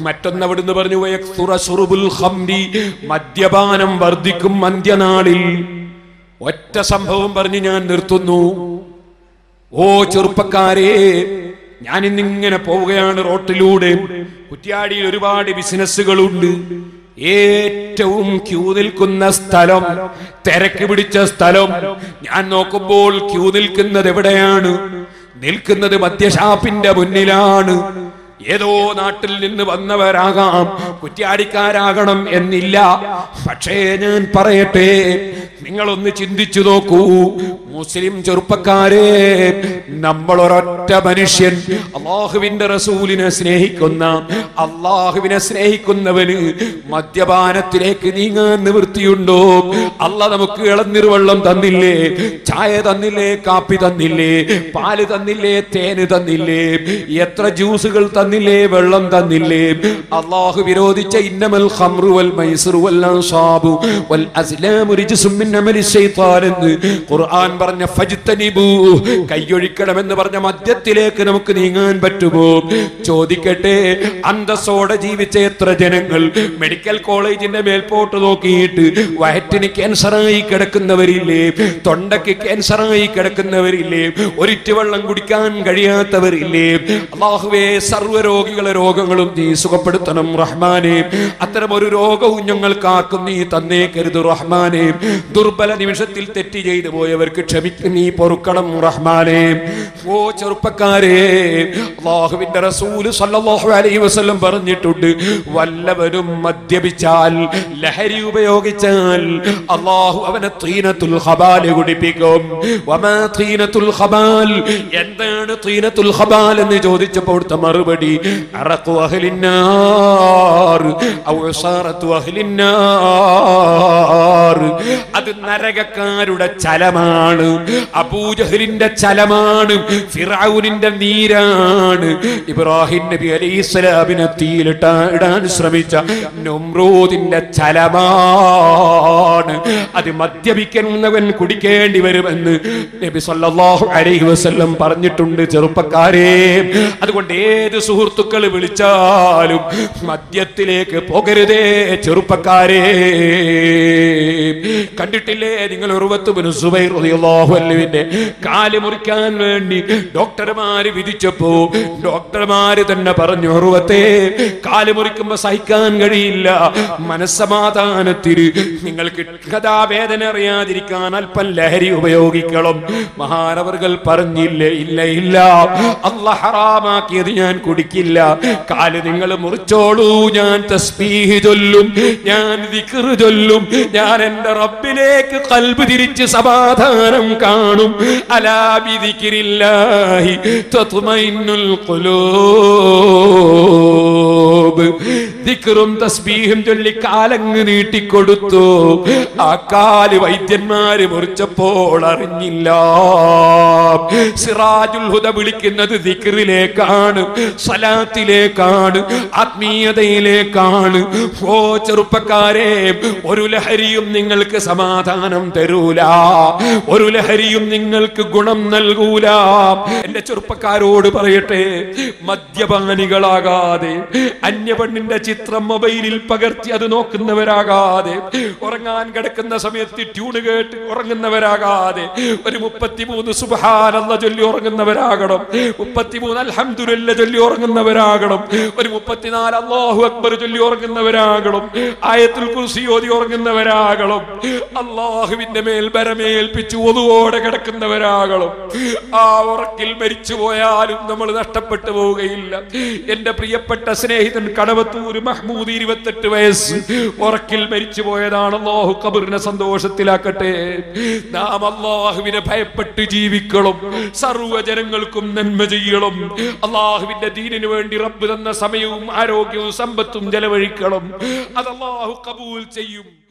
മറ്റൊന്ന് അവിടുന്ന് പറഞ്ഞു. മദ്യപാനം വർദ്ധിക്കും അന്ത്യനാളിൽ. ഒറ്റ സംഭവം പറഞ്ഞ് ഞാൻ നിർത്തുന്നു. ഓ ചെറുപ്പക്കാരെ ഞാൻ ഇന്നിങ്ങനെ പോവുകയാണ് റോട്ടിലൂടെ. കുറ്റ്യാടിയിൽ ഒരുപാട് ബിസിനസ്സുകളുണ്ട്. ഏറ്റവും ക്യൂ നിൽക്കുന്ന സ്ഥലം തിരക്ക് പിടിച്ച സ്ഥലം. ഞാൻ നോക്കുമ്പോൾ ക്യൂ നിൽക്കുന്നത് എവിടെയാണ്? നിൽക്കുന്നത് മദ്യഷാപ്പിന്റെ മുന്നിലാണ്. ഏതോ നാട്ടിൽ നിന്ന് വന്നവരാകാം. കുറ്റ്യാടിക്കാരാകണം എന്നില്ല. പക്ഷേ ഞാൻ പറയട്ടെ നിങ്ങളൊന്ന് ചിന്തിച്ചു നോക്കൂ. മുസ്ലിം ചെറുപ്പക്കാരെ നമ്മൾ ഒരൊറ്റ മനുഷ്യൻ അള്ളാഹുവിന്റെ റസൂലിനെ സ്നേഹിക്കുന്ന അള്ളാഹുവിനെ സ്നേഹിക്കുന്നവന് മദ്യപാനത്തിലേക്ക് നീങ്ങാൻ നിവൃത്തിയുണ്ടോ? അല്ല നമുക്ക് ഇളന്നിരുവെള്ളം തന്നില്ലേ ചായ തന്നില്ലേ കാപ്പി തന്നില്ലേ പാൽ തന്നില്ലേ തേന് തന്നില്ലേ എത്ര ജ്യൂസുകൾ തന്നില്ലേ വെള്ളം തന്നില്ലേ? അള്ളാഹു വിരോധിച്ച ഇന്നമൽ ഖംറു വൽ മൈസിറു വൽ അസ്ലാമു റിജ്സും മിൻ അമലി ശൈത്താൻ ഖുർആൻ പറഞ്ഞ ഫജ്തനിബു കൈയൊഴിക്കണമെന്ന് പറഞ്ഞ മദ്യത്തിലേക്ക് നമുക്ക് നീങ്ങാൻ പറ്റുമോ? ചോദിക്കട്ടെ അന്തസ്സോടെ ജീവിച്ച എത്ര ജനങ്ങൾ മെഡിക്കൽ കോളേജിന്റെ മേൽപോട്ട് നോക്കിയിട്ട് വയറ്റിന് ക്യാൻസറായി കിടക്കുന്നവരില്ലേ തൊണ്ടയ്ക്ക് ക്യാൻസറായി കിടക്കുന്നവരില്ലേ ഒരിറ്റ് വെള്ളം കുടിക്കാൻ കഴിയാത്തവരില്ലേ? അള്ളാഹുവേ സർവരോഗികളെ രോഗങ്ങളും നീ സുഖപ്പെടുത്തണം റഹ്മാനെ. അത്തരം ഒരു രോഗവും ഞങ്ങൾക്കാർക്കും നീ തന്നേക്കരുത് റഹ്മാനെ. ദുർബല നിമിഷത്തിൽ തെറ്റി ചെയ്തു പോയവർക്ക് ക്ഷമിക്കും നീ പൊറുക്കണം റഹ്മാനെ. ഓ ചെറുപ്പക്കാരെ അള്ളാഹുവിന്റെ റസൂൽ സല്ലല്ലാഹു അലൈഹി വസല്ലം പറഞ്ഞിട്ടുണ്ട് വല്ലവരും മദ്യപിച്ചാൽ ലഹരി ഉപയോഗിച്ചാൽ അള്ളാഹു അവനെ തീനത്തുൽ ഹബാൽ കുടിപ്പിക്കും. തീനത്തുൽ ഖബാൽ എന്താണ് തീനത്തുൽ ഖബാൽ എന്ന് ചോദിച്ചപ്പോൾ അടുത്ത മറുപടി ഉസാറത്തു അഹ്ലിന്നാർ. അത് നരകക്കാരുടെ ചലമാണ്. അബൂജഹലിന്റെ ചലമാണ് ഫിറാവുനിന്റെ നീരാണ്. ഇബ്രാഹിം നബി അലൈഹി സ്വലാമിനെ ഇടാൻ ശ്രമിച്ച നമ്രൂദിന്റെ ചലമാണ്. അത് മദ്യപിക്കുന്നവൻ കുടിക്കേണ്ടി വരുമെന്ന് നബി സല്ലല്ലാഹു അലൈഹി വസല്ലം പറഞ്ഞിട്ടുണ്ട് ചെറുപ്പക്കാരെ. അതുകൊണ്ട് ഏത് സുഹൃത്തുക്കൾ വിളിച്ചാലും മദ്യത്തിലേക്ക് പോകരുതേ ചെറുപ്പക്കാരെ. കണ്ടിട്ടില്ലേ നിങ്ങൾ ഉറുവത്തുബിന് സുബൈർ റളിയല്ലാഹു അൻഹുവിന്റെ കാൽ മുറിക്കാൻ വേണ്ടി ഡോക്ടർമാര് വിധിച്ചപ്പോ ഡോക്ടർമാര് തന്നെ പറഞ്ഞു അറുവത്തെ കാൽ മുറിക്കുമ്പോ സഹിക്കാൻ കഴിയില്ല. മനസ്സമാധാനത്തിന് നിങ്ങൾക്ക് കഥാവേദന അറിയാതിരിക്കാൻ അല്പം ലഹരി ഉപയോഗിക്കണം. മഹാനവർകൾ പറഞ്ഞില്ലേ ഇല്ല ഇല്ല. അല്ല ഹറാമാക്കിയത് ഞാൻ കുടിക്കില്ല. കാൽ നിങ്ങൾ മുറിച്ചോളൂ. ഞാൻ തസ്ബീഹ് ചൊല്ലും. ഞാൻ ദിക്റ് ചൊല്ലും. ഞാൻ എന്റെ റബ്ബിലേക്ക് കൽബ് തിരിച്ച് സമാധാനം കാണും അലാ ബിദിക്രില്ലാഹി തത്മഇന്നുൽ ഖുലൂബ് ദിക്റും തസ്ബീഹും ചൊല്ലി കാലങ്ങ് നീട്ടിക്കൊടുത്തു. ആ കാൽ വൈദ്യന്മാര് മുറിച്ചപ്പോൾ അറിഞ്ഞില്ല. സിറാജുൽ ഹുദ വിളിക്കുന്നത് ദിക്കറിലേക്കാണ് സലാത്തിലേക്കാണ് ആത്മീയതയിലേക്കാണ്. ഓ ചെറുപ്പക്കാരെ ഒരു ലഹരിയും നിങ്ങൾക്ക് സമാധാനം തരൂല. ഒരു ലഹരിയും നിങ്ങൾക്ക് ഗുണം നൽകൂല. എന്റെ ചെറുപ്പക്കാരോട് പറയട്ടെ മദ്യപാനികളാകാതെ അന്യപെണ്ണിന്റെ ചിത്രം മൊബൈലിൽ പകർത്തി അത് നോക്കുന്നവരാകാതെ ഉറങ്ങാൻ കിടക്കുന്ന സമയത്ത് ട്യൂൺ കേട്ട് ഉറങ്ങുന്നവരാകാതെ ഒരു മുപ്പത്തിമൂന്ന് സുബഹാനല്ല ചൊല്ലി ഉറങ്ങുന്നവരാകണം മുപ്പത്തിമൂന്ന് അൽഹംദുലില്ല ചൊല്ലി ഉറങ്ങുന്നവരാകണം ഒരു മുപ്പത്തിനാല് അള്ളാഹു അക്ബർ ചൊല്ലി ഉറങ്ങുന്നവരാകണം ആയത്തിൽ കുർസി ഓതി ഉറങ്ങുന്നവരാകണം അള്ളാഹുവിന്റെ മേൽ ബരമേൽപ്പിച്ച് ഒതുവോടെ കിടക്കുന്നവരാകണം. ആ ഉറക്കിൽ മരിച്ചു പോയാലും നമ്മൾ നഷ്ടപ്പെട്ടു പോവുകയില്ല. എന്റെ പ്രിയപ്പെട്ട സ്നേഹിതൻ കടവത്തൂർ മഹ്മൂദ് ഇരുപത്തെട്ട് വയസ്സ് ഉറക്കിൽ മരിച്ചു പോയതാണ്. അള്ളാഹു കബറിനെ സന്തോഷത്തിലാക്കട്ടെ. നാം അള്ളാഹുവിനെ ഭയപ്പെട്ട് ജീവിക്കണം. സർവജനങ്ങൾക്കും നന്മ ചെയ്യണം. അള്ളാഹുവിന്റെ ദീനിന് വേണ്ടി റബ്ബ് തന്ന സമയവും ആരോഗ്യവും സമ്പത്തും ചെലവഴിക്കണം. അത് അള്ളാഹു കബൂൽ ചെയ്യും.